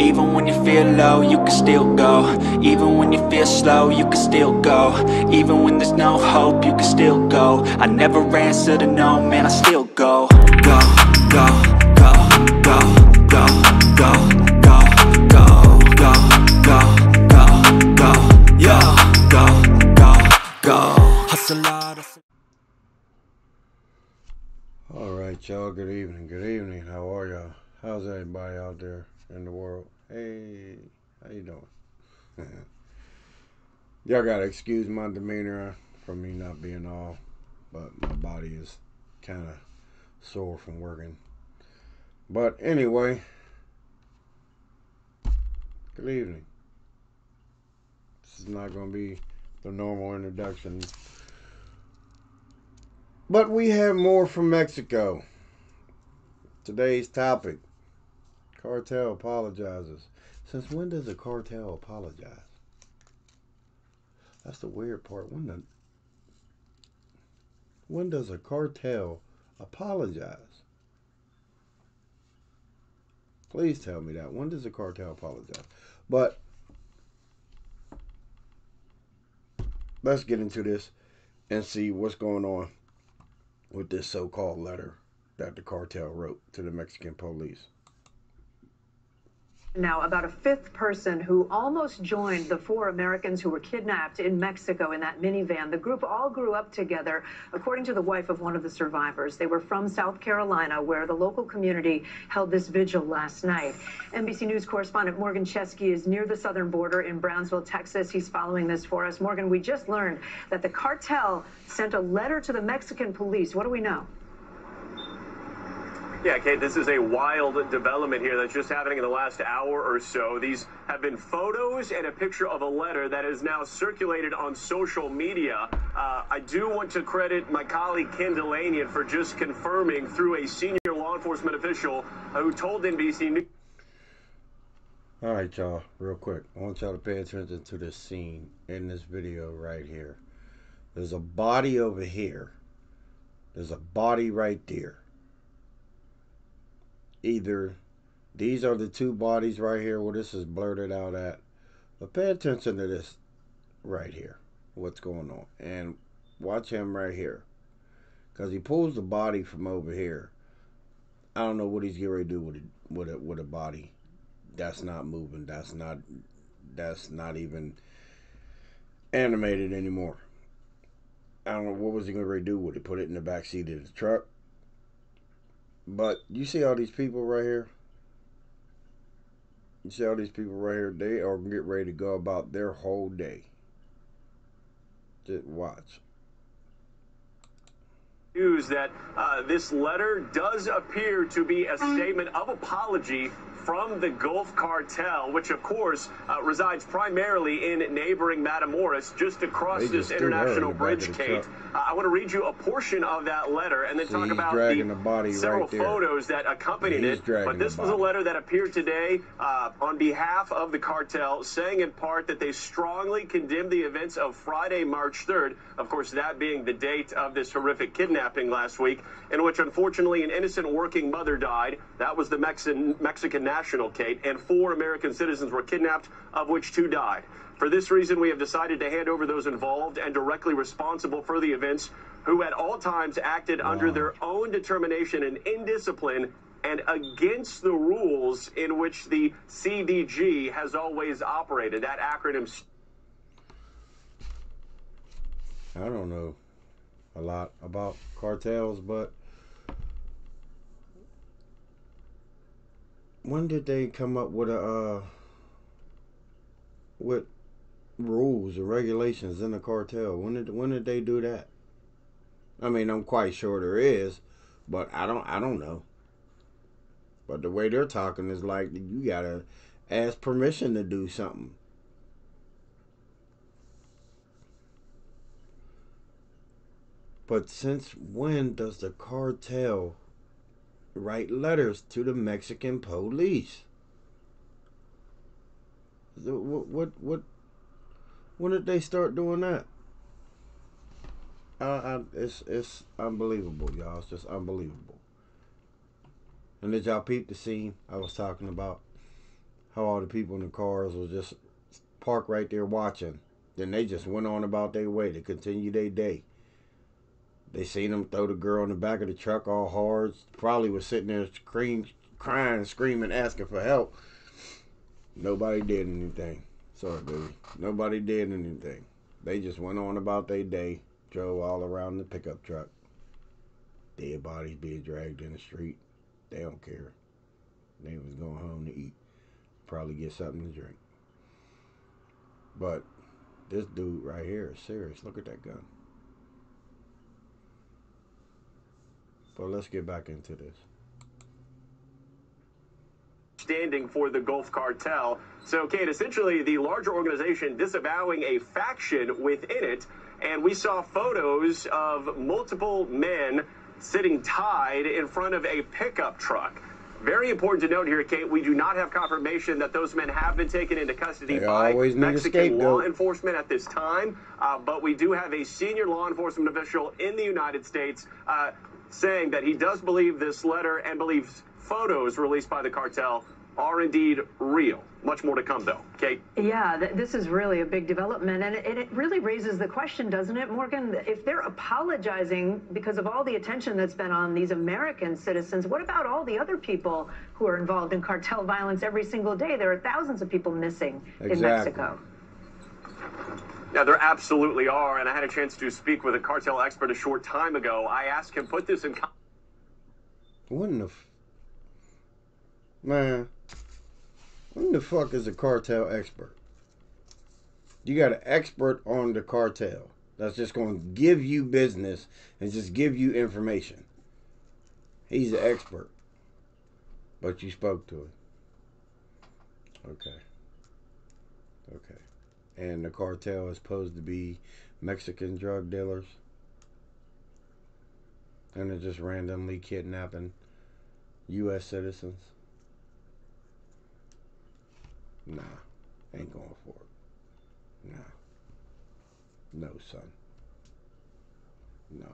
Even when you feel low, you can still go Even when you feel slow, you can still go Even when there's no hope, you can still go I never answer to no, man, I still go Go, go, go, go, go, go, go, go, go, go, go, go, go, go, go Hustle hard, hustle All right, y'all. Good evening. Good evening. How are y'all? How's everybody out there in the world? Hey, how you doing? y'all gotta excuse my demeanor from me not being all, but my body is kind of sore from working. But anyway, good evening. This is not gonna be the normal introduction. But we have more from Mexico. Today's topic Cartel apologizes. Since when does a cartel apologize? That's the weird part. When the, when does a cartel apologize? Please tell me that. When does a cartel apologize? But let's get into this and see what's going on with this so-called letter that the cartel wrote to the Mexican police. Now, about a fifth person who almost joined the four Americans who were kidnapped in Mexico in that minivan. The group all grew up together, according to the wife of one of the survivors. They were from South Carolina, where the local community held this vigil last night. NBC News correspondent Morgan Chesky is near the southern border in Brownsville, Texas. He's following this for us. Morgan, we just learned that the cartel sent a letter to the Mexican police. What do we know? Yeah, Kate, this is a wild development here that's just happening in the last hour or so. These have been photos and a picture of a letter that is now circulated on social media. Uh, I do want to credit my colleague Ken Dilanian for just confirming through a senior law enforcement official who told NBC News. All right, y'all, real quick. I want y'all to pay attention to this scene in this video right here. There's a body over here. There's a body right there. Either these are the two bodies right here where this is blurted out at. But pay attention to this right here. What's going on. And watch him right here. Because he pulls the body from over here. I don't know what he's getting ready to do with it with a with a body that's not moving. That's not that's not even animated anymore. I don't know what was he gonna do with it. Put it in the back seat of the truck. But you see all these people right here. You see all these people right here. They are getting ready to go about their whole day. Just watch news that uh, this letter does appear to be a statement of apology from the Gulf Cartel, which of course uh, resides primarily in neighboring Matamoros, just across this international bridge, Kate. Uh, I want to read you a portion of that letter and then See, talk about the, the several right photos that accompanied yeah, it. But this was a letter that appeared today uh, on behalf of the cartel, saying in part that they strongly condemn the events of Friday, March 3rd. Of course, that being the date of this horrific kidnapping last week, in which unfortunately an innocent working mother died. That was the Mexican Mexican national, Kate, and four American citizens were kidnapped, of which two died. For this reason, we have decided to hand over those involved and directly responsible for the events who at all times acted wow. under their own determination and indiscipline and against the rules in which the CDG has always operated. That acronym. I don't know a lot about cartels, but when did they come up with a uh, with rules or regulations in the cartel? When did when did they do that? I mean, I'm quite sure there is, but I don't I don't know. But the way they're talking is like you gotta ask permission to do something. But since when does the cartel write letters to the Mexican police? What what what? When did they start doing that? Uh, I, it's it's unbelievable, y'all. It's just unbelievable. And did y'all peep the scene I was talking about? how all the people in the cars was just parked right there watching. Then they just went on about their way to continue their day. They seen him throw the girl in the back of the truck all hard. Probably was sitting there crying, screaming, asking for help. Nobody did anything. Sorry, baby. Nobody did anything. They just went on about their day, drove all around the pickup truck. Dead bodies being dragged in the street. They don't care. They was going home to eat. Probably get something to drink. But this dude right here is serious. Look at that gun. But let's get back into this. Standing for the Gulf Cartel. So, Kate, essentially the larger organization disavowing a faction within it. And we saw photos of multiple men sitting tied in front of a pickup truck. Very important to note here, Kate, we do not have confirmation that those men have been taken into custody They by Mexican law enforcement at this time. Uh, but we do have a senior law enforcement official in the United States uh, saying that he does believe this letter and believes photos released by the cartel are indeed real. Much more to come, though. Kate? Yeah, th- this is really a big development, and it, it really raises the question, doesn't it, Morgan? If they're apologizing because of all the attention that's been on these American citizens, what about all the other people who are involved in cartel violence every single day? There are thousands of people missing in Exactly. Mexico. Yeah, there absolutely are. And I had a chance to speak with a cartel expert a short time ago. I asked him, put this in. What in the f- man? What the fuck is a cartel expert? You got an expert on the cartel that's just going to give you business and just give you information. He's an expert, but you spoke to him. Okay. Okay. And the cartel is supposed to be Mexican drug dealers. And they're just randomly kidnapping U.S. citizens. Nah, ain't going for it. Nah. No, son. Nah.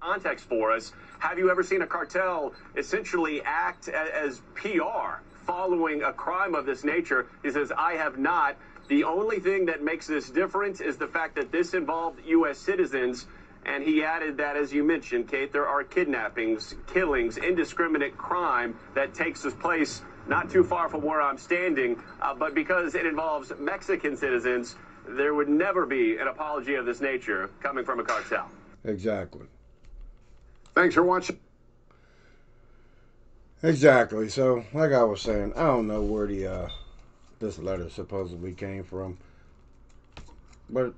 context for us. Have you ever seen a cartel essentially act as PR following a crime of this nature? He says, I have not. The only thing that makes this difference is the fact that this involved U.S. citizens. And he added that, as you mentioned, Kate, there are kidnappings, killings, indiscriminate crime that takes place not too far from where I'm standing. Uh, but because it involves Mexican citizens, there would never be an apology of this nature coming from a cartel. Exactly. Thanks for watching. Exactly. So, like I was saying, I don't know where the uh, this letter supposedly came from, but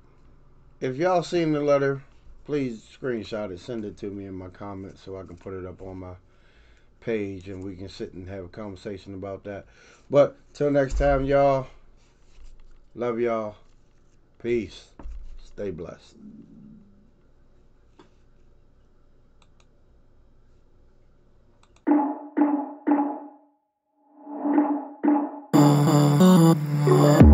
if y'all seen the letter, please screenshot it, send it to me in my comments so I can put it up on my page and we can sit and have a conversation about that. But till next time, y'all. Love y'all. Peace. Stay blessed. whoa.